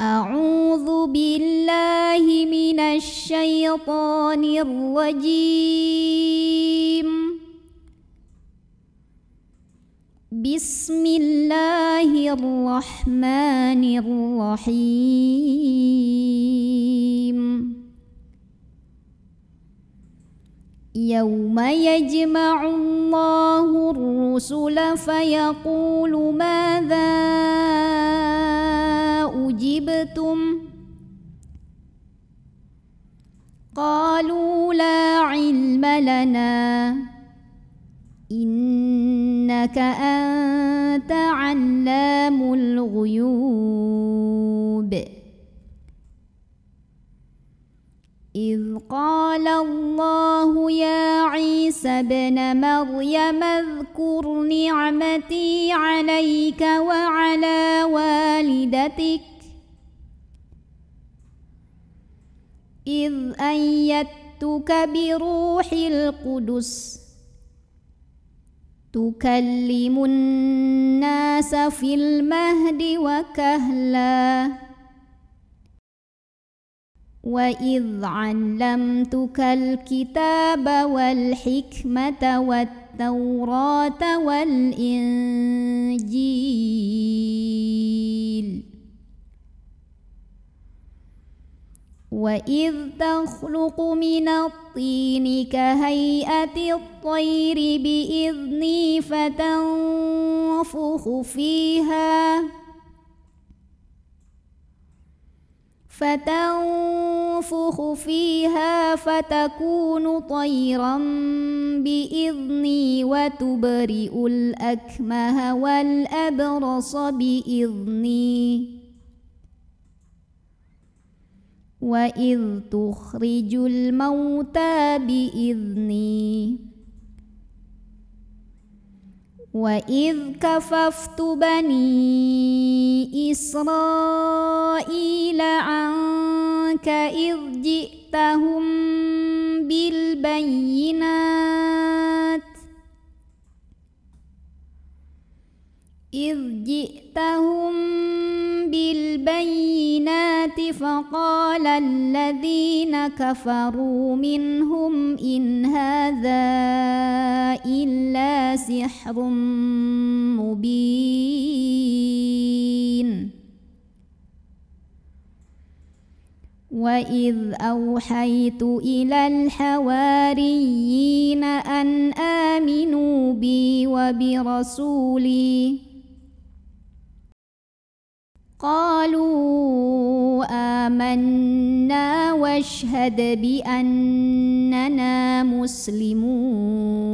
أعوذ بالله من الشيطان الرجيم. بسم الله الرحمن الرحيم. يوم يجمع الله الرسل فيقول ماذا أجبتم قالوا لا علم لنا. إنك أنت علام الغيوب. إذ قال الله يا عيسى ابن مريم اذكر نعمتي عليك وعلى والدتك. إذ أيدتك بروح القدس تكلم الناس في المهد وكهلا. وإذ علمتك الكتاب والحكمة والتوراة والإنجيل. وإذ تخلق من الطين كهيئة الطير بإذني فتنفخ فيها فتنفخ فيها فتكون طيرا بإذني وتبرئ الأكمه والأبرص بإذني وإذ تخرج الموتى بإذني وإذ كففت بني إسرائيل عنك إذ جئتهم بالبينات إذ جئتهم بالبينات فقال الذين كفروا منهم إن هذا إلا سحر مبين. وإذ أوحيت إلى الحواريين أن آمنوا بي وبرسولي قالوا آمنا واشهد بأننا مسلمون.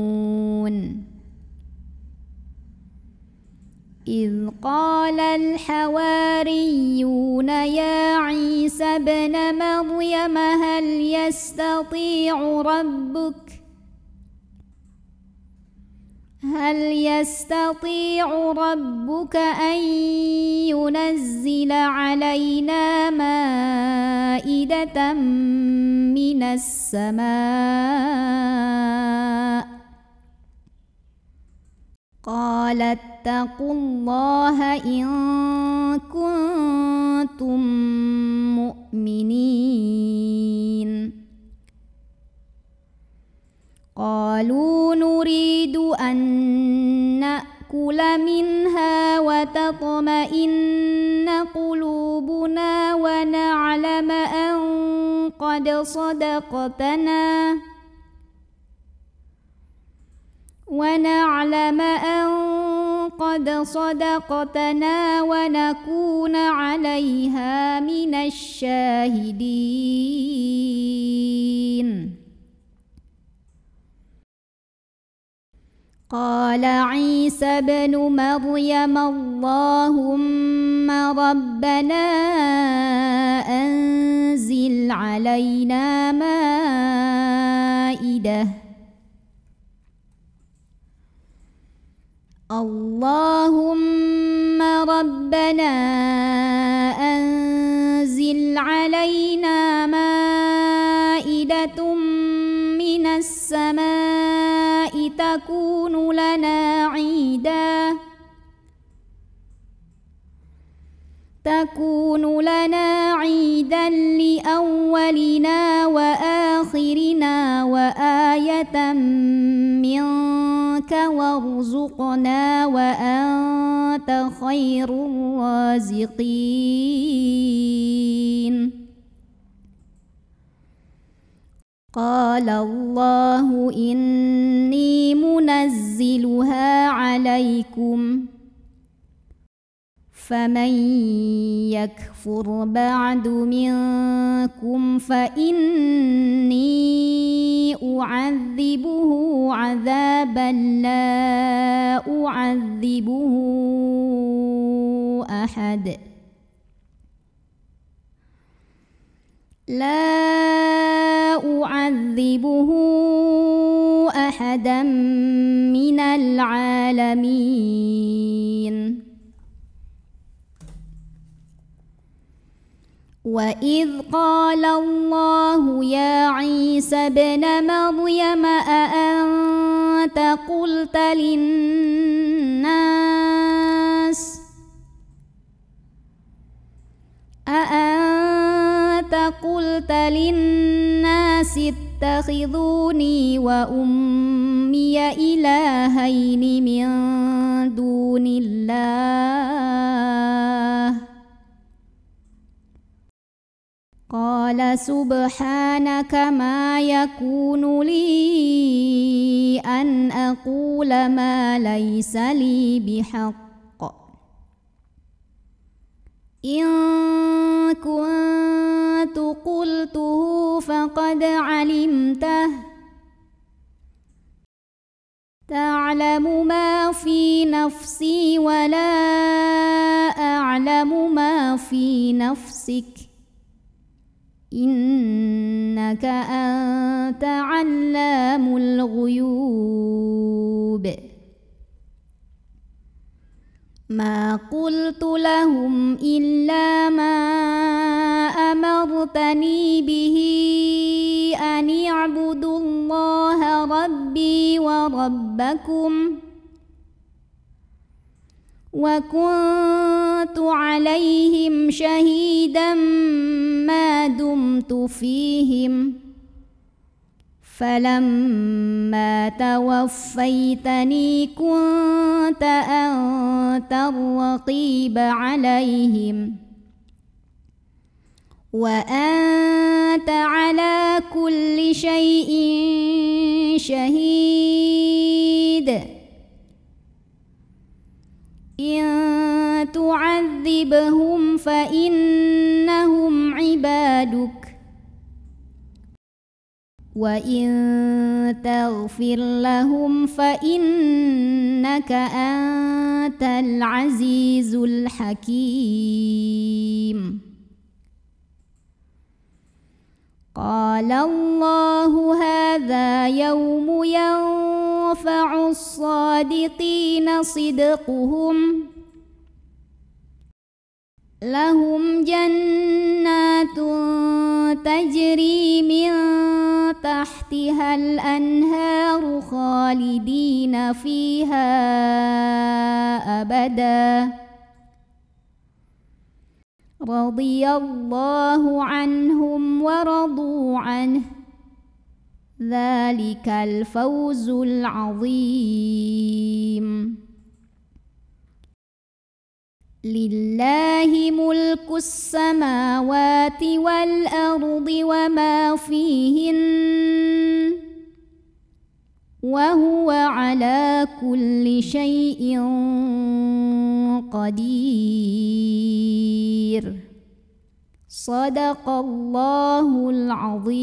إذ قال الحواريون يا عيسى ابن مريم هل يستطيع ربك هل يستطيع ربك أن ينزل علينا مائدة من السماء؟ قال اتقوا الله إن كنتم وتطمئن قلوبنا ونعلم أن قد صدقتنا. ونعلم أن قد صدقتنا ونكون عليها من الشاهدين. قال عيسى ابن مريم اللهم ربنا أنزل علينا مائدة. اللهم ربنا أنزل علينا مائدة من السماء تكون لنا عيداً. تكون لنا عيدا لأولنا وآخرنا وآية منك وارزقنا وأنت خير الرازقين. قال الله إني منزلها عليكم. فمن يكفر بعد منكم فإني أعذبه عذابا لا أعذبه أحد. لا أعذبه أحدا من العالمين. وإذ قال الله يا عيسى ابن مريم أأنت قلت للناس للناس اتخذوني وأمي إلهين من دون الله. قال سبحانك ما يكون لي أن أقول ما ليس لي بحق. فقد علمته. تعلم ما في نفسي ولا أعلم ما في نفسك. إنك أنت علام الغيوب. ما قلت لهم إلا ما أمرتني به أن اعبدوا الله ربي وربكم وكنت عليهم شهيدا ما دمت فيهم فلما توفيتني كنت أنت الرقيب عليهم وأنت على كل شيء شهيد. إن تعذبهم فإنهم عبادك. وإن تغفر لهم فإنك أنت العزيز الحكيم. قال الله هذا يوم ينفع الصادقين صدقهم. لهم جنات تجري من تحتها الأنهار خالدين فيها أبداً. رضي الله عنهم ورضوا عنه ذلك الفوز العظيم. لله ملك السماوات والأرض وما فيهن وهو على كل شيء قدير. صدق الله العظيم.